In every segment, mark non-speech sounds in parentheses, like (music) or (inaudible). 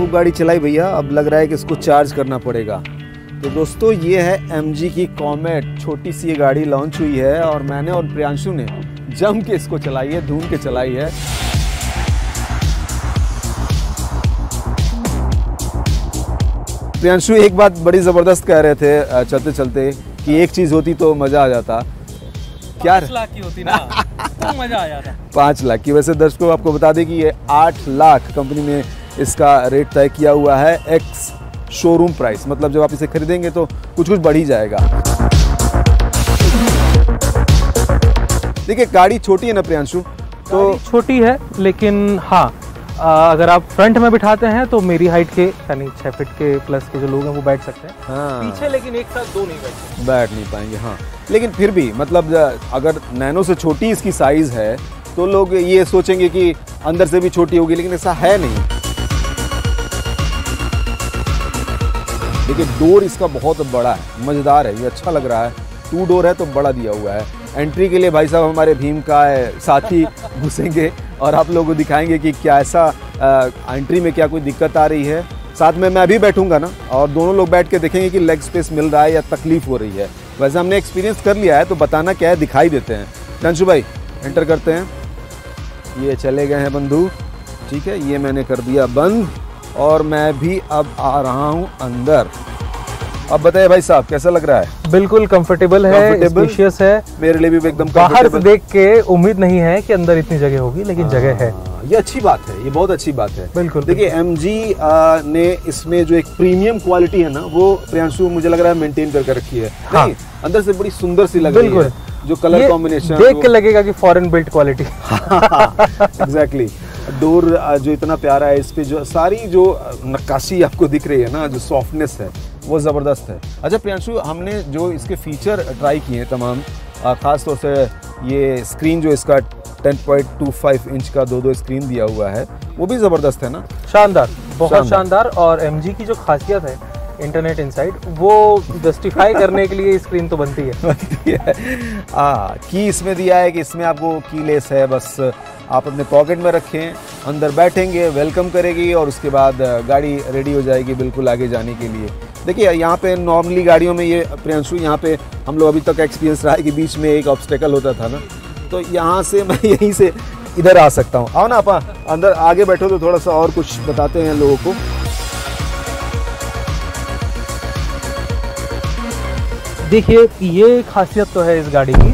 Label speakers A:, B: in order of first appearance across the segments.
A: खूब गाड़ी चलाई भैया अब लग रहा है कि इसको चार्ज करना पड़ेगा। तो दोस्तों ये है एम की कॉमेट छोटी सी ये गाड़ी लॉन्च हुई है और मैंने और प्रियांशु ने जम के इसको चलाई है धूम के चलाई है। प्रियांशु एक बात बड़ी ज़बरदस्त कह रहे थे चलते चलते कि एक चीज़ होती तो मज़ा आ जाता। क्या
B: लाख की होती ना? (laughs) तो मज़ा आ जाता।
A: पाँच लाख की। वैसे दर्शकों आपको बता दें कि ये आठ लाख कंपनी ने इसका रेट तय किया हुआ है एक्स शोरूम प्राइस मतलब जब आप इसे खरीदेंगे तो कुछ कुछ बढ़ ही जाएगा। देखिए गाड़ी छोटी है ना प्रियांशु? तो
B: छोटी है लेकिन हाँ आ, अगर आप फ्रंट में बिठाते हैं तो मेरी हाइट के यानी छः फीट के प्लस के जो लोग हैं वो बैठ सकते हैं।
A: हाँ।
B: पीछे लेकिन एक साथ दो नहीं बैठते।
A: बैठ नहीं पाएँगे हाँ। लेकिन फिर भी मतलब अगर नैनो से छोटी इसकी साइज़ है तो लोग ये सोचेंगे कि अंदर से भी छोटी होगी लेकिन ऐसा है नहीं। देखिए डोर इसका बहुत बड़ा है मज़ेदार है ये अच्छा लग रहा है। टू डोर है तो बड़ा दिया हुआ है। एंट्री के लिए भाई साहब हमारे भीम का साथी (laughs) घुसेंगे और आप लोगों को दिखाएँगे कि क्या ऐसा अ, एंट्री में क्या कोई दिक्कत आ रही है। साथ में मैं भी बैठूँगा ना और दोनों लोग बैठ के देखेंगे कि लेग स्पेस मिल रहा है या तकलीफ़ हो रही है। वैसे हमने एक्सपीरियंस कर लिया है तो बताना क्या है दिखाई देते हैं। टंशु भाई एंटर करते हैं। ये चले गए हैं बंधु ठीक है ये मैंने कर दिया बंद। और मैं भी अब आ रहा हूँ अंदर। अब बताइए भाई साहब कैसा लग रहा है?
B: बिल्कुल कंफर्टेबल है स्पेशियस है।
A: मेरे लिए भी एकदम
B: बाहर से देख के उम्मीद नहीं है कि अंदर इतनी जगह होगी लेकिन जगह है।
A: हाँ, ये अच्छी बात है ये बहुत अच्छी बात है।
B: बिल्कुल,
A: देखिए एमजी ने इसमें जो एक प्रीमियम क्वालिटी है ना वो प्रियांशु मुझे लग रहा है मेंटेन करके रखी है।
B: हाँ।
A: अंदर से बड़ी सुंदर सी लग रही है जो कलर कॉम्बिनेशन
B: देख के लगेगा कि foreign built quality
A: exactly door जो इतना प्यारा है इस पे जो सारी जो नक्काशी आपको दिख रही है ना जो सॉफ्टनेस है वो ज़बरदस्त है। अच्छा प्रियांशु हमने जो इसके फीचर ट्राई किए हैं तमाम खास तौर से ये स्क्रीन जो इसका 10.25 इंच का दो दो स्क्रीन दिया हुआ है वो भी ज़बरदस्त है ना?
B: शानदार बहुत
A: शानदार।
B: और एमजी की जो खासियत है इंटरनेट इनसाइड वो जस्टिफाई (laughs) करने के लिए स्क्रीन तो बनती है।
A: हाँ। की इसमें दिया है कि इसमें आपको की लेस है बस आप अपने पॉकेट में रखें, अंदर बैठेंगे, वेलकम करेगी और उसके बाद गाड़ी रेडी हो जाएगी बिल्कुल आगे जाने के लिए। देखिए, यहाँ पे नॉर्मली गाड़ियों में ये प्रियांशु, यहाँ पे हम लोग अभी तक एक्सपीरियंस रहा है कि बीच में एक ऑब्स्टेकल होता था ना। तो यहाँ से (laughs) मैं यहीं से इधर आ सकता हूँ। आओ ना, आपा अंदर आगे बैठो तो थोड़ा सा और कुछ बताते हैं लोगों को।
B: देखिए, ये खासियत तो है इस गाड़ी की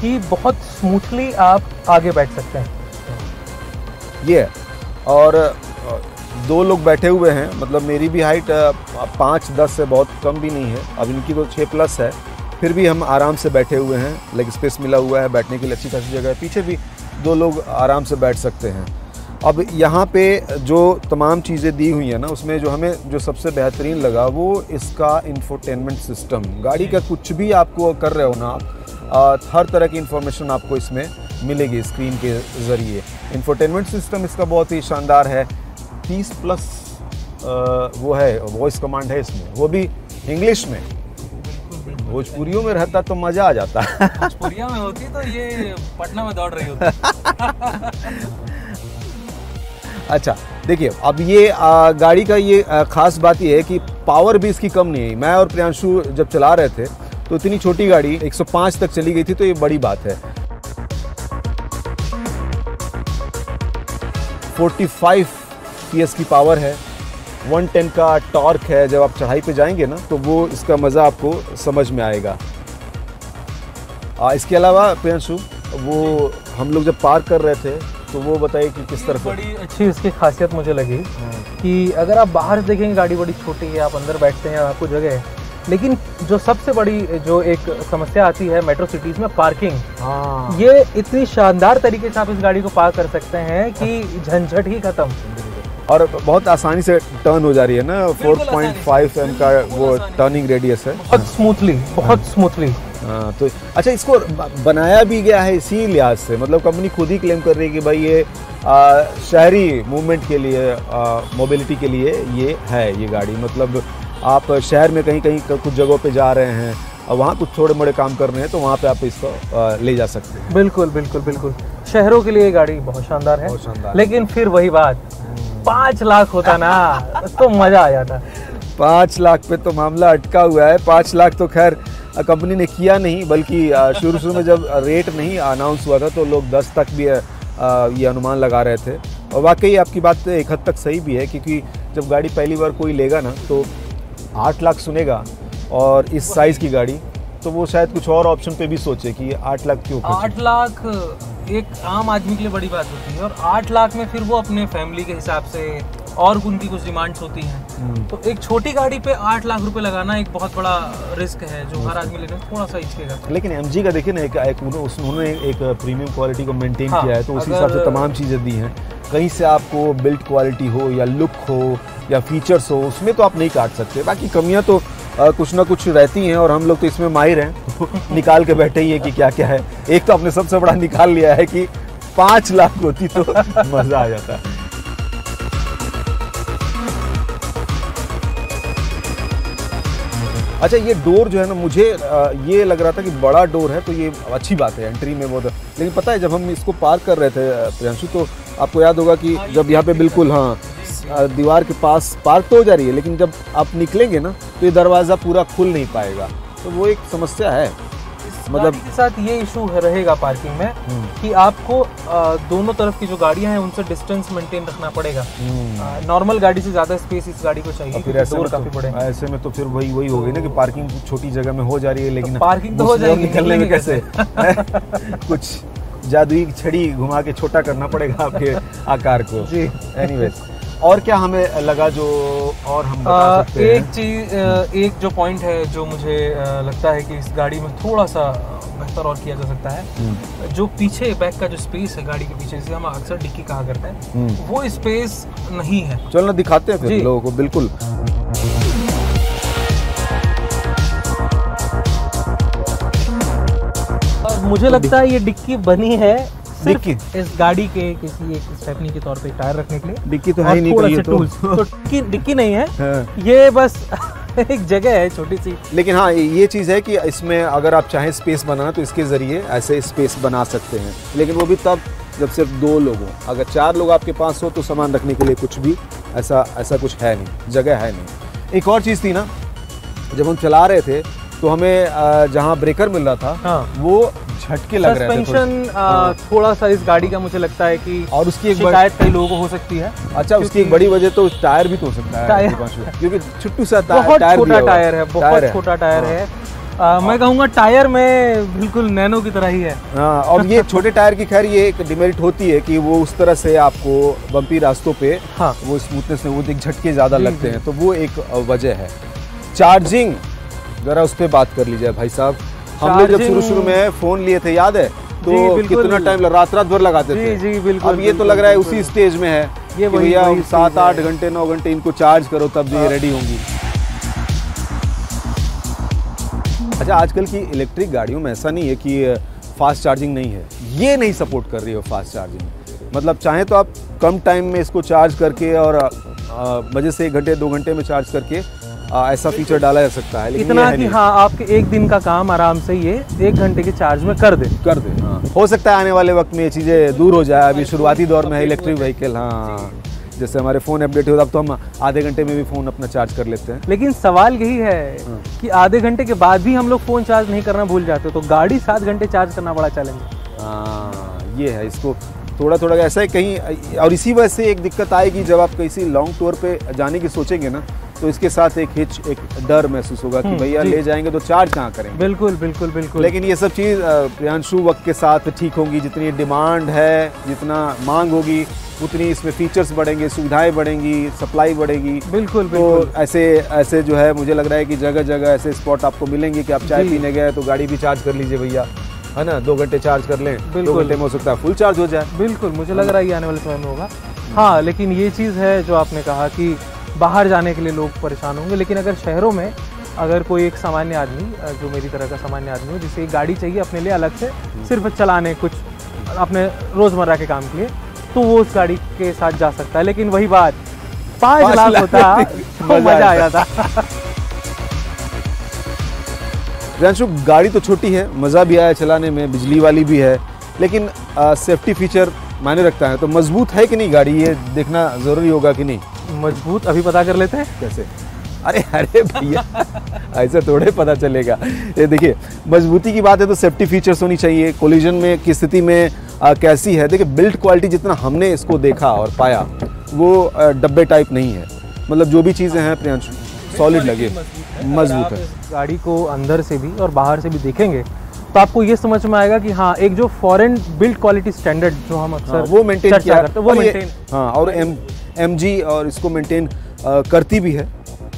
B: कि बहुत स्मूथली आप आगे बैठ सकते हैं।
A: ये है। और दो लोग बैठे हुए हैं मतलब मेरी भी हाइट पाँच, दस से बहुत कम भी नहीं है, अब इनकी तो छः प्लस है, फिर भी हम आराम से बैठे हुए हैं लेग स्पेस मिला हुआ है, बैठने के लिए अच्छी खासी जगह है, पीछे भी दो लोग आराम से बैठ सकते हैं। अब यहाँ पे जो तमाम चीज़ें दी हुई हैं ना, उसमें जो हमें, जो सबसे बेहतरीन लगा, वो इसका इंफोटेनमेंट सिस्टम गाड़ी का कुछ भी आपको कर रहे हो ना आप हर तरह की इंफॉर्मेशन आपको इसमें मिलेगी स्क्रीन के ज़रिए। इंफोटेनमेंट सिस्टम इसका बहुत ही शानदार है। 30 प्लस वो है वॉइस कमांड है इसमें। वो भी इंग्लिश में। भोजपुरियों में रहता तो मज़ा आ जाता।
B: पुरिया में होती तो ये पटना में दौड़ रही होती।
A: अच्छा देखिए अब ये आ, गाड़ी का ये आ, खास बात ये है कि पावर भी इसकी कम नहीं है। मैं और प्रियांशु जब चला रहे थे तो इतनी छोटी गाड़ी 105 तक चली गई थी तो ये बड़ी बात है। 45 पीएस की पावर है। 110 का टॉर्क है जब आप चढ़ाई पे जाएँगे ना तो वो इसका मज़ा आपको समझ में आएगा। आ, इसके अलावा प्रियांशु वो हम लोग जब पार्क कर रहे थे तो वो बताइए कि किस तरह
B: बड़ी अच्छी इसकी खासियत मुझे लगी कि अगर आप बाहर से देखेंगे गाड़ी बड़ी छोटी है आप अंदर बैठते हैं आपको जगह है लेकिन जो सबसे बड़ी जो एक समस्या आती है मेट्रो सिटीज़ में पार्किंग
A: हाँ।
B: ये इतनी शानदार तरीके से आप इस गाड़ी को पार्क कर सकते हैं कि झंझट ही खत्म।
A: और बहुत आसानी से टर्न हो जा रही है ना?
B: बिल्कुल
A: 4.5 एम का वो टर्निंग रेडियस है।
B: बहुत स्मूथली बहुत स्मूथली
A: हाँ तो अच्छा इसको बनाया भी गया है इसी लिहाज से। मतलब कंपनी खुद ही क्लेम कर रही है कि भाई ये आ, शहरी मूवमेंट के लिए मोबिलिटी के लिए ये है ये गाड़ी। मतलब आप शहर में कहीं कहीं कुछ जगहों पे जा रहे हैं और वहाँ कुछ थोड़े मोड़े काम कर रहे हैं तो वहाँ पे आप इसको ले जा सकते हैं।
B: बिल्कुल बिल्कुल बिल्कुल। शहरों के लिए ये गाड़ी बहुत शानदार है।
A: बहुत शानदार।
B: लेकिन फिर वही बात पाँच लाख होता ना (laughs) तो मज़ा आ जाता।
A: पाँच लाख पे तो मामला अटका हुआ है। पाँच लाख तो खैर कंपनी ने किया नहीं बल्कि शुरू शुरू में जब रेट नहीं अनाउंस हुआ था तो लोग दस तक भी ये अनुमान लगा रहे थे। और वाकई आपकी बात एक हद तक सही भी है क्योंकि जब गाड़ी पहली बार कोई लेगा ना तो आठ लाख सुनेगा और इस साइज़ की गाड़ी तो वो शायद कुछ और ऑप्शन पे भी सोचे कि आठ लाख क्यों
B: आठ लाख एक आम आदमी के लिए बड़ी बात होती है और आठ लाख में फिर वो अपने फैमिली के हिसाब से और उनकी कुछ डिमांड्स होती हैं।
A: हम्म।
B: तो एक छोटी गाड़ी पे आठ लाख रुपए लगाना एक बहुत बड़ा रिस्क है जो हर आदमी लेने थोड़ा सा हिचकेगा
A: लेकिन एमजी का देखिए ना एक, एक उन्होंने एक प्रीमियम क्वालिटी को मेंटेन
B: हाँ,
A: किया है तो उसी हिसाब से तमाम चीज़ें दी हैं। कहीं से आपको बिल्ड क्वालिटी हो या लुक हो या फीचर्स हो उसमें तो आप नहीं काट सकते। बाकी कमियाँ तो अ, कुछ ना कुछ रहती हैं और हम लोग तो इसमें माहिर हैं। (laughs) निकाल के बैठे ही हैं कि क्या क्या है। एक तो आपने सबसे बड़ा निकाल लिया है कि पाँच लाख होती तो (laughs) मज़ा आ जाता। अच्छा ये डोर जो है ना मुझे ये लग रहा था कि बड़ा डोर है तो ये अच्छी बात है एंट्री में बहुत लेकिन पता है जब हम इसको पार कर रहे थे प्रियांशु तो आपको याद होगा कि जब यहाँ पे बिल्कुल हाँ दीवार के पास पार्क तो हो जा रही है लेकिन जब आप निकलेंगे ना तो ये दरवाज़ा पूरा खुल नहीं पाएगा। तो वो एक समस्या है।
B: मतलब के साथ ये इशू रहेगा पार्किंग में
A: हम्म,
B: कि आपको अ, दोनों तरफ़ की जो गाड़ियाँ हैं उनसे डिस्टेंस मेंटेन रखना पड़ेगा।
A: हम्म।
B: नॉर्मल गाड़ी से ज़्यादा स्पेस इस गाड़ी को चाहिए
A: फिर ऐसे में
B: काफ़ी
A: तो,
B: बड़े
A: ऐसे में तो फिर वही वही हो गई ना कि पार्किंग छोटी जगह में हो जा रही है लेकिन
B: पार्किंग तो हो जाएगी,
A: निकलने में (laughs) कैसे? (laughs) कुछ जादुई छड़ी घुमा के छोटा करना पड़ेगा आपके आकार को।
B: जी।
A: एनीवेज और क्या हमें लगा जो और हम बता
B: अ,
A: सकते
B: एक चीज़ एक जो पॉइंट है जो मुझे लगता है कि इस गाड़ी में थोड़ा सा बेहतर और किया जा सकता है।
A: हम्म,
B: जो पीछे बैक का जो स्पेस है गाड़ी के पीछे जिसे हम अक्सर डिक्की कहा करते हैं
A: हम्म।
B: वो स्पेस नहीं है।
A: चलो ना दिखाते हैं फिर लोगों को बिल्कुल।
B: मुझे लगता है ये डिक्की बनी है
A: डिक्की?
B: इस गाड़ी के किसी एक स्टेपनी के तौर पे टायर रखने के लिए
A: डिक्की तो है ही नहीं
B: थोड़ा
A: तो।
B: टूल्स तो डिक्की डिक्की नहीं है
A: हाँ।
B: ये बस (laughs) एक जगह है छोटी सी
A: लेकिन हाँ ये चीज़ है कि इसमें अगर आप चाहें स्पेस बनाना तो इसके ज़रिए ऐसे स्पेस बना सकते हैं लेकिन वो भी तब जब सिर्फ़ दो लोग हों अगर चार लोग आपके पास हो तो सामान रखने के लिए कुछ भी ऐसा ऐसा कुछ है नहीं जगह है नहीं एक और चीज़ थी ना जब हम चला रहे थे तो हमें जहाँ ब्रेकर मिल रहा था
B: हाँ।
A: वो झटके लग रहे
B: सस्पेंशन
A: हाँ।
B: थोड़ा सा इस गाड़ी का मुझे लगता है कि
A: और उसकी एक
B: शिकायत कई लोगों को हो सकती है
A: अच्छा उसकी एक बड़ी वजह तो टायर भी तो हो सकता है। क्योंकि छुट्टू सा टायर
B: छोटा टायर है बहुत छोटा टायर
A: हाँ।
B: है। आ, मैं कहूँगा टायर में बिल्कुल नैनो की तरह ही है।
A: हाँ और ये (laughs) छोटे टायर की खैर ये एक डिमेरिट होती है कि वो उस तरह से आपको बम्पी रास्तों पे
B: हाँ।
A: वो स्मूथनेस में वो एक झटके ज़्यादा लगते हैं तो वो एक वजह है। चार्जिंग जरा उस पर बात कर लीजिए भाई साहब। हम लोग जब शुरू शुरू में फ़ोन लिए थे याद है? तो कितना टाइम रात रात भर लगाते
B: जी,
A: थे।
B: जी, बिल्कुल,
A: अब ये तो लग रहा है उसी स्टेज में है
B: ये
A: भैया
B: वही
A: सात आठ घंटे नौ घंटे इनको चार्ज करो तब ये
B: हाँ।
A: रेडी होंगी। अच्छा आजकल की इलेक्ट्रिक गाड़ियों में ऐसा नहीं है कि फास्ट चार्जिंग नहीं है। ये नहीं सपोर्ट कर रही हो फास्ट चार्जिंग मतलब चाहे तो आप कम टाइम में इसको चार्ज करके और मज़े से एक घंटे दो घंटे में चार्ज करके अ, ऐसा फीचर डाला जा सकता है लेकिन
B: इतना
A: है
B: कि हाँ आपके एक दिन का काम आराम से ये एक घंटे के चार्ज में कर दे।
A: कर दे हाँ। हो सकता है आने वाले वक्त में ये चीज़ें दूर हो जाए। अभी शुरुआती दौर में है इलेक्ट्रिक व्हीकल हाँ। जैसे हमारे फ़ोन अपडेट होता अब तो हम आधे घंटे में भी फ़ोन अपना चार्ज कर लेते हैं।
B: लेकिन सवाल यही है
A: हाँ।
B: कि आधे घंटे के बाद भी हम लोग फ़ोन चार्ज नहीं करना भूल जाते तो गाड़ी सात घंटे चार्ज करना बड़ा चैलेंज है।
A: हाँ ये है इसको थोड़ा थोड़ा ऐसा है कहीं और इसी वजह से एक दिक्कत आएगी जब आप किसी लॉन्ग टूर पे जाने की सोचेंगे ना तो इसके साथ एक हिच एक डर महसूस होगा कि
B: हम्म,
A: भैया ले जाएँगे तो चार्ज कहाँ करें
B: बिल्कुल बिल्कुल बिल्कुल।
A: लेकिन ये सब चीज़ प्रियांशु वक्त के साथ ठीक होंगी जितनी डिमांड है जितना मांग होगी उतनी इसमें फीचर्स बढ़ेंगे सुविधाएँ बढ़ेंगी सप्लाई बढ़ेगी।
B: बिल्कुल
A: तो
B: बिल्कुल।
A: ऐसे ऐसे जो है मुझे लग रहा है कि जगह जगह ऐसे स्पॉट आपको मिलेंगे कि आप चाय पीने गए तो गाड़ी भी चार्ज कर लीजिए भैया। है ना? दो घंटे चार्ज कर लें दो। घंटे में हो सकता है फुल चार्ज हो जाए।
B: बिल्कुल मुझे लग रहा है ये आने वाले समय में होगा। हाँ लेकिन ये चीज़ है जो आपने कहा कि बाहर जाने के लिए लोग परेशान होंगे लेकिन अगर शहरों में अगर कोई एक सामान्य आदमी जो मेरी तरह का सामान्य आदमी हो जिसे एक गाड़ी चाहिए अपने लिए अलग से सिर्फ़ चलाने कुछ अपने रोज़मर्रा के काम के लिए तो वो उस गाड़ी के साथ जा सकता है। लेकिन वही बात पाँच लाख होता तो
A: मज़ा
B: मज़ा आ जाता।
A: प्रियांशु गाड़ी तो छोटी है मज़ा भी आया चलाने में बिजली वाली भी है लेकिन आ, सेफ्टी फीचर मायने रखता है। तो मज़बूत है कि नहीं गाड़ी ये देखना ज़रूरी होगा कि नहीं?
B: मज़बूत अभी पता कर लेते हैं।
A: कैसे? अरे अरे भैया ऐसे थोड़े पता चलेगा। ये देखिए मजबूती की बात है तो सेफ्टी फीचर्स होनी चाहिए। कोलिजन में की स्थिति में आ, कैसी है? देखिए बिल्ड क्वालिटी जितना हमने इसको देखा और पाया वो डब्बे टाइप नहीं है। मतलब जो भी चीज़ें हैं प्रियांशु सॉलिड लगे। मज़बूत है।
B: गाड़ी को अंदर से भी और बाहर से भी देखेंगे तो आपको ये समझ में आएगा कि हाँ एक जो फॉरेन बिल्ड क्वालिटी स्टैंडर्ड जो हम अक्सर
A: हाँ, वो मेंटेन किया।
B: करते हैं, वो मेंटेन
A: हाँ और एम एम जी और इसको मेंटेन करती भी है।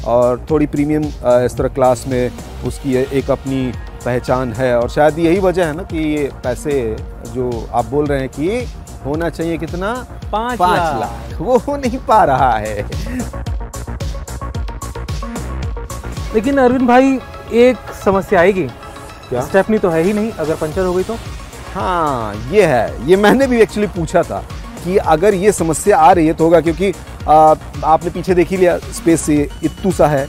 A: और थोड़ी प्रीमियम इस तरह क्लास में उसकी एक अपनी पहचान है। और शायद यही वजह है ना कि ये पैसे जो आप बोल रहे हैं कि होना चाहिए कितना?
B: पाँच
A: पाँच
B: लाख।
A: लाख। वो हो नहीं पा रहा है।
B: लेकिन अरविंद भाई एक समस्या आएगी।
A: क्या?
B: स्टेपनी तो है ही नहीं अगर पंचर हो गई तो।
A: हाँ ये है। ये मैंने भी एक्चुअली पूछा था। कि अगर ये समस्या आ रही है तो होगा क्योंकि आ, आपने पीछे देख ही लिया स्पेस से इत्तू सा है।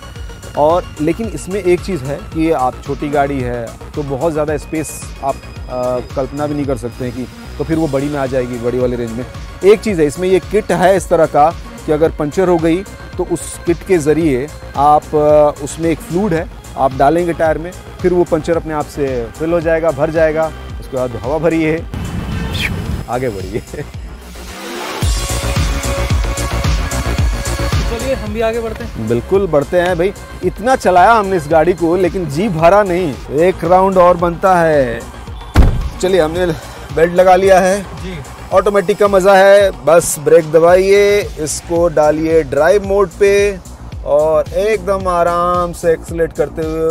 A: और लेकिन इसमें एक चीज़ है कि आप छोटी गाड़ी है तो बहुत ज़्यादा स्पेस आप आ, कल्पना भी नहीं कर सकते हैं कि तो फिर वो बड़ी में आ जाएगी बड़ी वाले रेंज में। एक चीज़ है इसमें ये किट है इस तरह का कि अगर पंचर हो गई तो उस किट के ज़रिए आप उसमें एक फ्लूड है आप डालेंगे टायर में फिर वो पंचर अपने आप से फिल हो जाएगा भर जाएगा उसके बाद हवा भरी है। आगे बढ़िए।
B: चलिए हम भी आगे बढ़ते हैं।
A: बिल्कुल बढ़ते हैं भाई। इतना चलाया हमने इस गाड़ी को लेकिन जी भरा नहीं। एक राउंड और बनता है। चलिए हमने बेल्ट लगा लिया है।
B: जी।
A: ऑटोमेटिक का मज़ा है। बस ब्रेक दबाइए इसको डालिए ड्राइव मोड पे और एकदम आराम से एक्सलेट करते हुए।